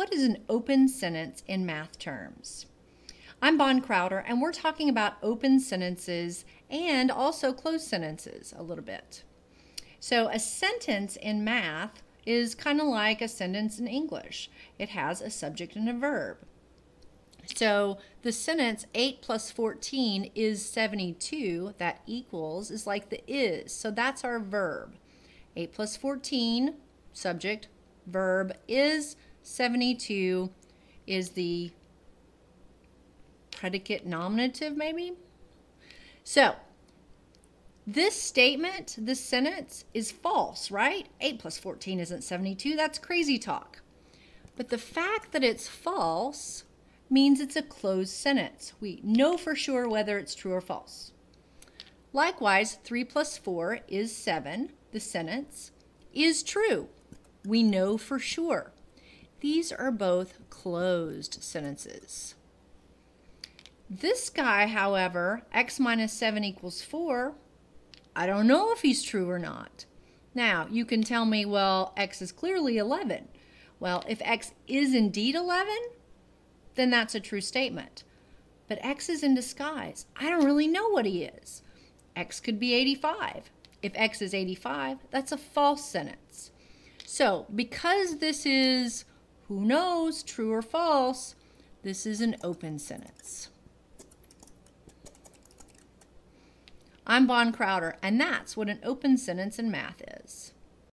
what is an open sentence in math terms? I'm Bon Crowder, and we're talking about open sentences and also closed sentences a little bit. So, a sentence in math is kind of like a sentence in English. It has a subject and a verb. So the sentence 8 plus 14 is 72. That equals is like the is. So that's our verb. 8 plus 14, subject, verb is 72 is the predicate nominative maybe. So this statement, this sentence is false, right? 8 plus 14 isn't 72. That's crazy talk. But the fact that it's false means it's a closed sentence. We know for sure whether it's true or false. Likewise, 3 plus 4 is 7. The sentence is true. We know for sure. These are both closed sentences. This guy, however, x minus 7 equals 4, I don't know if he's true or not. Now, you can tell me, well, x is clearly 11. Well, if x is indeed 11, then that's a true statement. But X is in disguise. I don't really know what he is. X could be 85. If X is 85, that's a false sentence. So because this is, who knows, true or false, this is an open sentence. I'm Bon Crowder, and that's what an open sentence in math is.